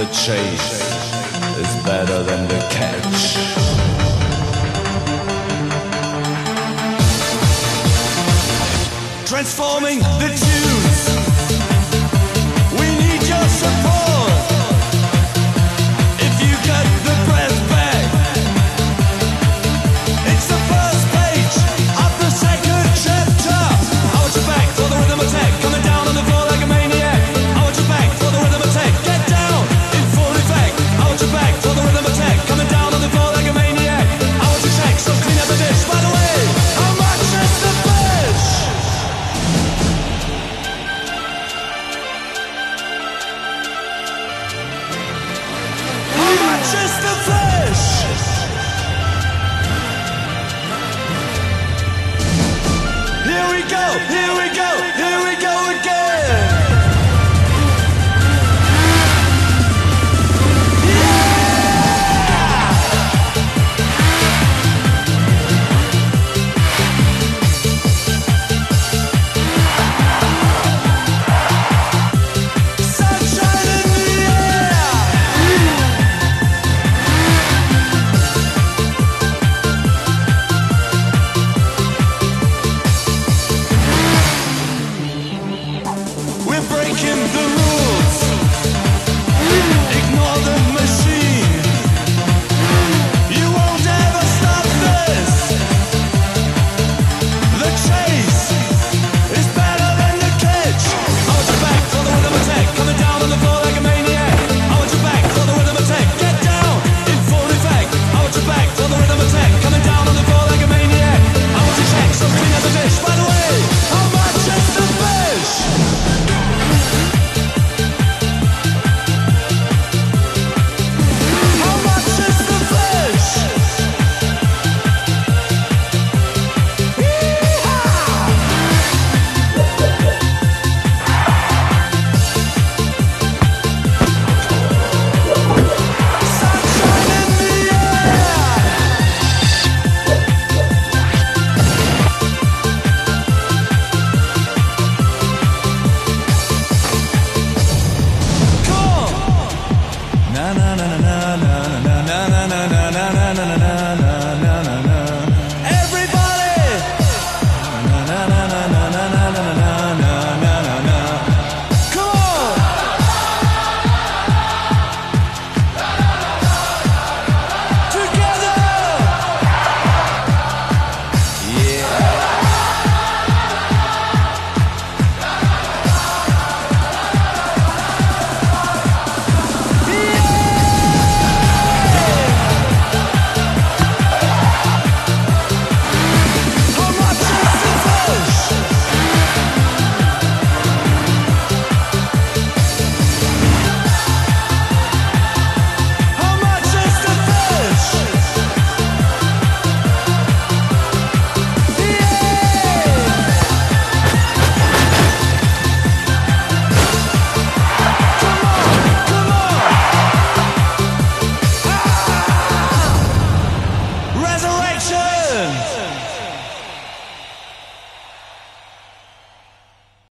the chase is better than the catch. transforming the tunes. We need your support. breaking the rules.